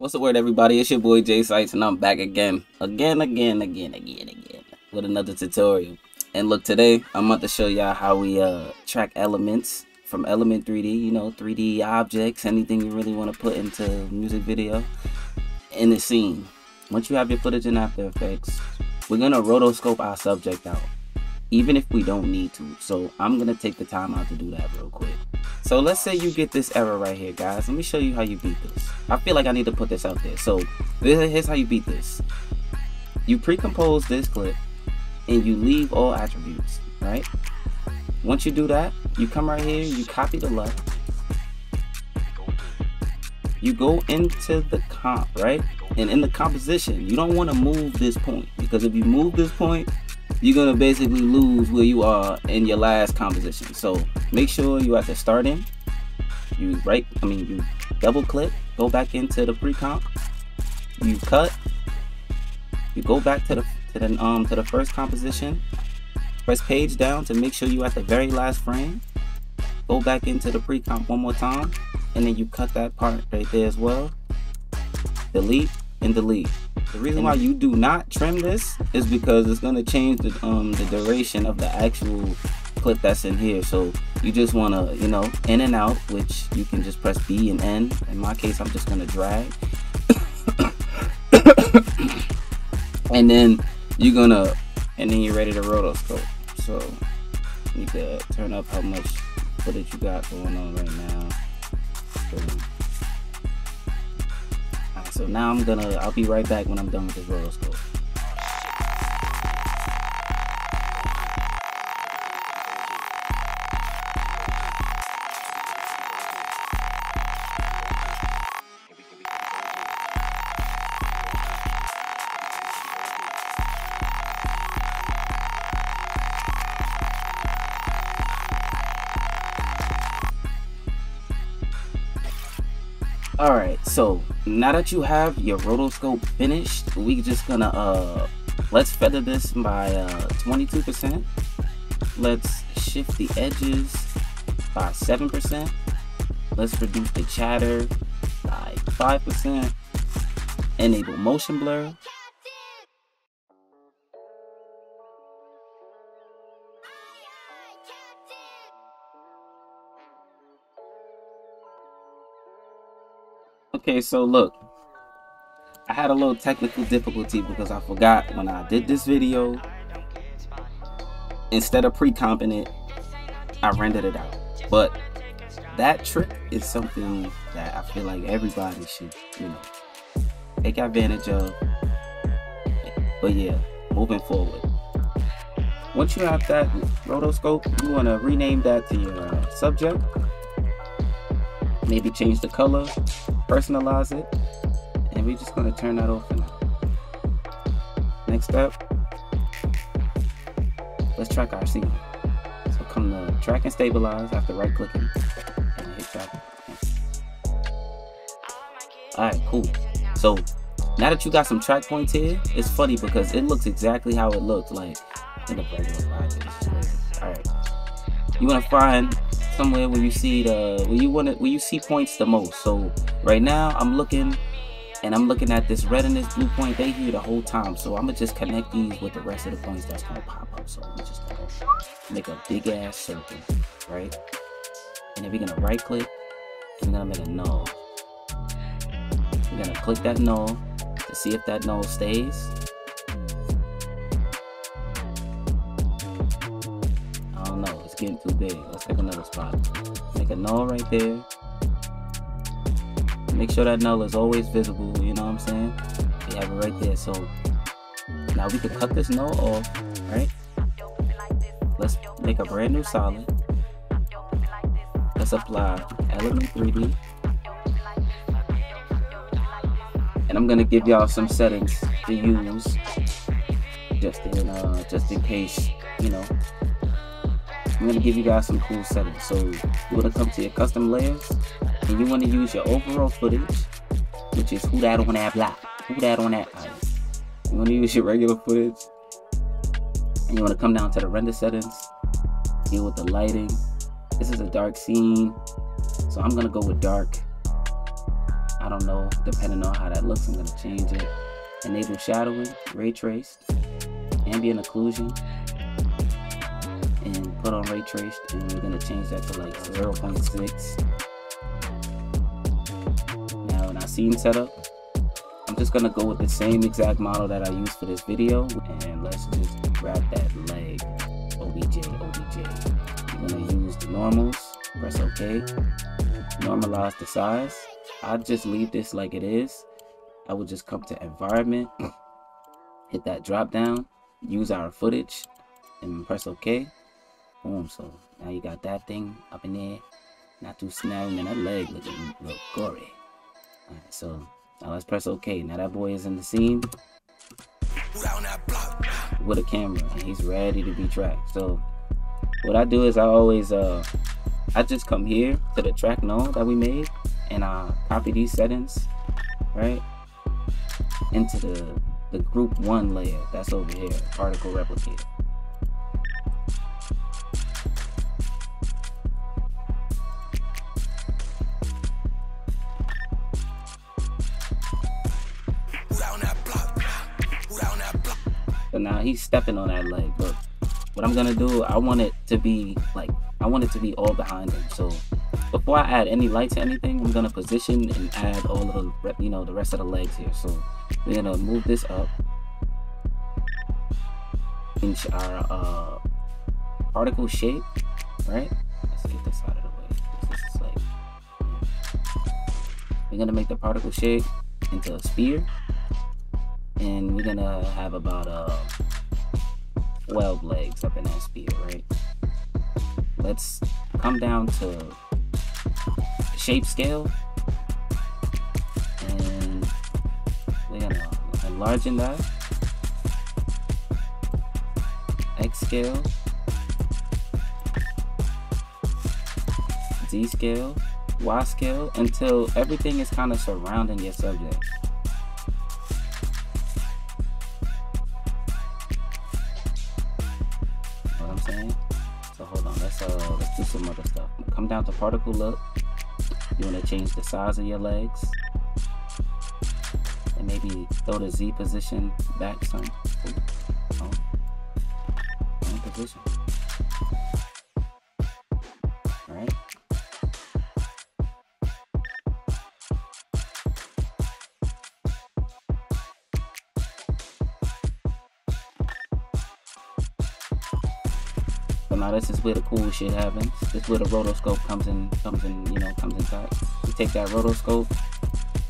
What's the word, everybody? It's your boy Jsitez, and I'm back again, again, again, again, again, again, with another tutorial. And look, today I'm about to show y'all how we uh track elements from Element 3D. You know, 3D objects, anything you really want to put into music video in the scene. Once you have your footage in After Effects, we're gonna rotoscope our subject out, even if we don't need to. So I'm gonna take the time out to do that real quick. So let's say you get this error right here, guys. Let me show you how you beat this. I feel like I need to put this out there. So here's how you beat this. You pre-compose this clip and you leave all attributes, right? Once you do that, you come right here, you copy the left. You go into the comp, right? And in the composition, you don't want to move this point because if you move this point, you're gonna basically lose where you are in your last composition. So make sure you at the starting, you right, I mean you double click, go back into the pre-comp, you cut, you go back to the to the um to the first composition, press page down to make sure you at the very last frame, go back into the pre-comp one more time, and then you cut that part right there as well. Delete and delete. The reason why you do not trim this is because it's gonna change the um the duration of the actual clip that's in here. So you just wanna, you know, in and out, which you can just press B and N. In my case, I'm just gonna drag. and then you're gonna and then you're ready to rotoscope. So you need to turn up how much footage you got going on right now. Now I'm gonna, I'll be right back when I'm done with this rotoscope. all right so now that you have your rotoscope finished we just gonna uh let's feather this by uh 22 percent. Let's shift the edges by seven percent. Let's reduce the chatter by five percent. Enable motion blur Okay, so look, I had a little technical difficulty because I forgot when I did this video, instead of pre-comping it, I rendered it out. But that trick is something that I feel like everybody should, you know, take advantage of. But yeah, moving forward. Once you have that rotoscope, you want to rename that to your uh, subject. Maybe change the color personalize it and we're just going to turn that off now. Next up, let's track our scene. So come to track and stabilize after right clicking and hit track. Alright, cool. So now that you got some track points here, it's funny because it looks exactly how it looked like in the regular project. Alright. You want to find somewhere where you see the where you want to where you see points the most. So right now I'm looking and I'm looking at this red and this blue point. They here the whole time. So I'm gonna just connect these with the rest of the points that's gonna pop up. So we just gonna make a big ass circle, right? And then we're gonna right click and we're gonna make a null. We're gonna click that null to see if that null stays. I don't know. It's getting too big. Let's take another spot. Make a null right there. Make sure that null is always visible, you know what I'm saying? You have it right there. So now we can cut this null off, right? Let's make a brand new solid. Let's apply element 3D. And I'm gonna give y'all some settings to use just in uh, just in case, you know, I'm gonna give you guys some cool settings. So you wanna come to your custom layers and you wanna use your overall footage, which is who that on that block, who that on that ice. You wanna use your regular footage and you wanna come down to the render settings, deal with the lighting. This is a dark scene, so I'm gonna go with dark. I don't know. Depending on how that looks, I'm gonna change it. Enable shadowing, ray traced, ambient occlusion, and put on ray traced. And we're gonna change that to like 0.6. Now in our scene setup, I'm just gonna go with the same exact model that I used for this video, and let's just grab that leg, OBJ, OBJ. I'm gonna use the normals, press OK, normalize the size. I'll just leave this like it is. I will just come to environment, hit that drop down, use our footage, and press OK. Boom. So now you got that thing up in there. Not too snazzy, man. That leg looking look gory. Alright, so now let's press OK. Now that boy is in the scene with a camera and he's ready to be tracked. So what I do is I always uh I just come here to the track node that we made and I copy these settings, right? Into the the group one layer that's over here, particle replicator. He's stepping on that leg, but what I'm gonna do, I want it to be like, I want it to be all behind him. So before I add any light to anything, I'm gonna position and add all of the, you know, the rest of the legs here. So we're gonna move this up, change our uh, particle shape, right? Let's get this out of the way. This is like, we're gonna make the particle shape into a sphere, and we're gonna have about uh 12 legs up in that sphere, right? Let's come down to shape scale. And we're gonna enlarge that. X scale. Z scale. Y scale. Until everything is kind of surrounding your subject down to particle look you want to change the size of your legs and maybe throw the Z position back some. Oh. Wrong position. Now this is where the cool shit happens. This is where the rotoscope comes in, comes in, you know, comes inside. We take that rotoscope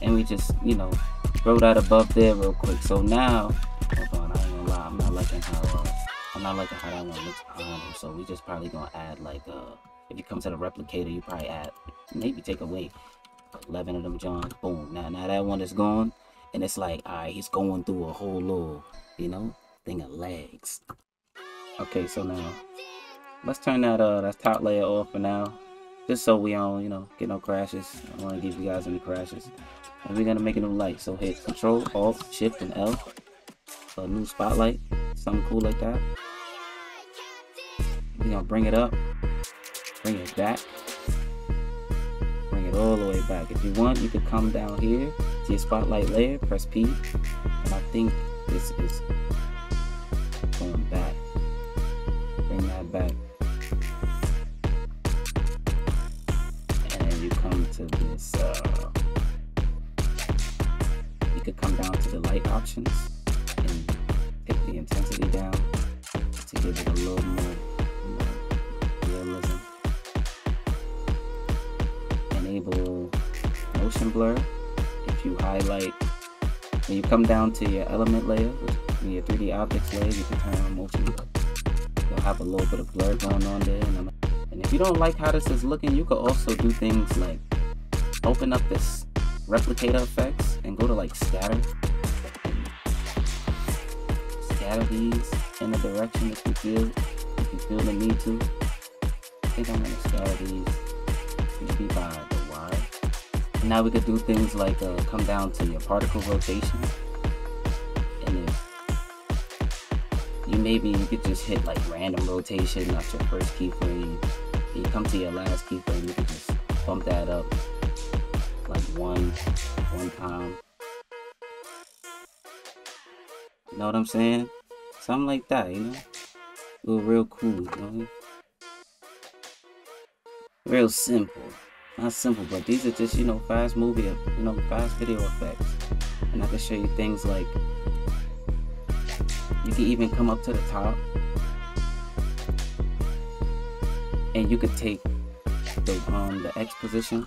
and we just, you know, throw that above there real quick. So now, hold on, I ain't gonna lie, I'm not liking how, uh, I'm not liking how that one looks behind him. So we just probably gonna add like, uh, if you come to the replicator, you probably add, maybe take away 11 of them Johns. Boom. Now, now that one is gone, and it's like, all right, he's going through a whole little, you know, thing of legs. Okay, so now let's turn that uh that top layer off for now. Just so we don't you know get no crashes. I don't want to give you guys any crashes. And we're gonna make a new light. So hit control alt shift and L. A new spotlight. Something cool like that. We're gonna bring it up. Bring it back. Bring it all the way back. If you want you could come down here to your spotlight layer. Press p. And i think this is going back. Bring that back to this uh, you could come down to the light options and take the intensity down to give it a little more, more realism. Enable motion blur. If you highlight when you come down to your element layer which your 3d objects layer you can turn on motion blur. You'll have a little bit of blur going on there and, and if you don't like how this is looking you could also do things like open up this replicator effects and go to like scatter. Scatter these in the direction that you feel if you feel the need to. I think I'm gonna scatter these. Maybe by the Y and now we could do things like uh, come down to your particle rotation. And you maybe you could just hit like random rotation not your first keyframe. You come to your last keyframe you can just bump that up like one, one time. You know what I'm saying? Something like that, you know? It was real cool, you know? Real simple. Not simple, but these are just, you know, fast movie, you know, fast video effects. And I can show you things like you can even come up to the top and you could take the um the X position.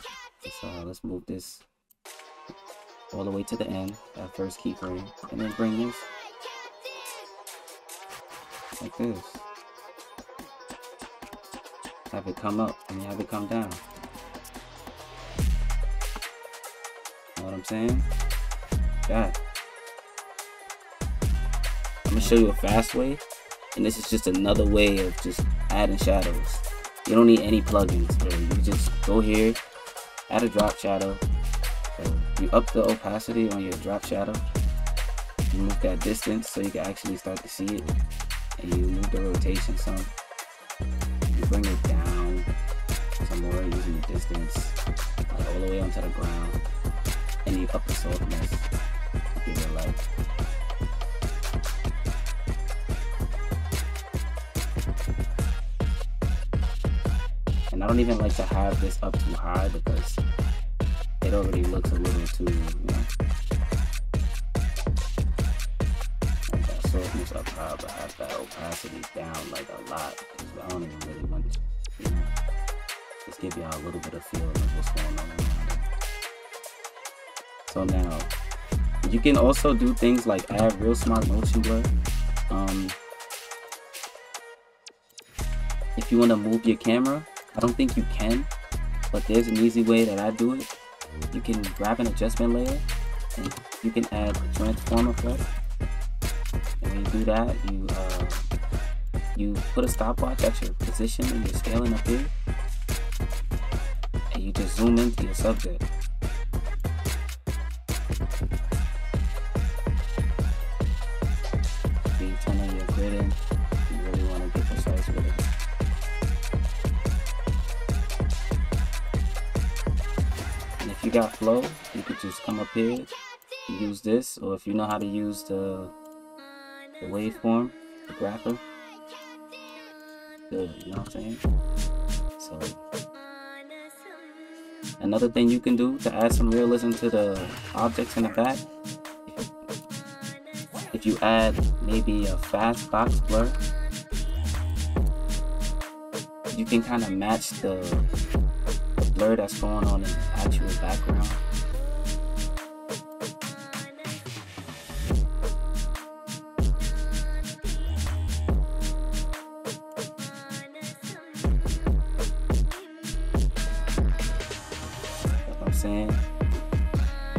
So uh, let's move this all the way to the end, that first keyframe, and then bring this like this. Have it come up and have it come down. Know what I'm saying? That. I'm gonna show you a fast way, and this is just another way of just adding shadows. You don't need any plugins, bro. You just go here, add a drop shadow. So you up the opacity on your drop shadow. You move that distance so you can actually start to see it. And you move the rotation some. You bring it down some more using the distance, like all the way onto the ground. And you up the softness. Give it like and I don't even like to have this up too high because it already looks a little too, you know. Like that up high, but have that opacity down like a lot because I don't even really want, to, you know, just give y'all a little bit of feel of what's going on. So now, you can also do things like add real smart motion blur. Um, if you want to move your camera, I don't think you can, but there's an easy way that I do it. You can grab an adjustment layer and you can add a transform effect. And when you do that, you uh, you put a stopwatch at your position and you're scaling up here, and you just zoom into your subject. You got flow, you could just come up here, use this, or if you know how to use the, the waveform, the grapher, good, you know what I'm saying? So, another thing you can do to add some realism to the objects in the back, if you add maybe a fast box blur, you can kind of match the, the blur that's going on in actual background. what I'm saying?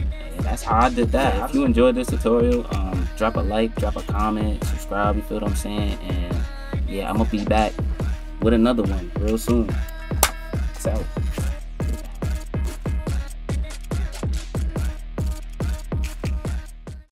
And that's how I did that. If you enjoyed this tutorial, um, drop a like, drop a comment, subscribe, you feel what I'm saying? And yeah, I'm gonna be back with another one real soon. Peace out.